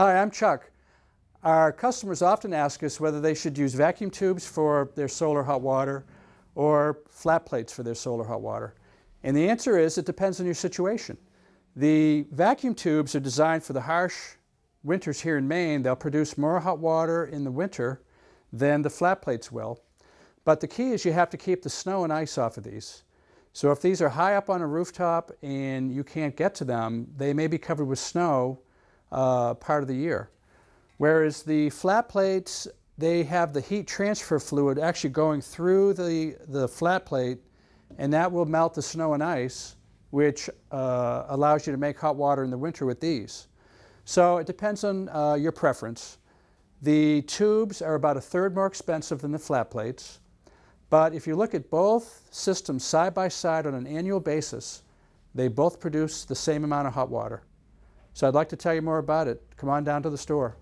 Hi, I'm Chuck. Our customers often ask us whether they should use vacuum tubes for their solar hot water or flat plates for their solar hot water. And the answer is it depends on your situation. The vacuum tubes are designed for the harsh winters here in Maine. They'll produce more hot water in the winter than the flat plates will. But the key is you have to keep the snow and ice off of these. So if these are high up on a rooftop and you can't get to them, they may be covered with snow uh, part of the year. Whereas the flat plates, they have the heat transfer fluid actually going through the, the flat plate and that will melt the snow and ice, which uh, allows you to make hot water in the winter with these. So it depends on uh, your preference. The tubes are about a third more expensive than the flat plates. But if you look at both systems side by side on an annual basis, they both produce the same amount of hot water. So I'd like to tell you more about it. Come on down to the store.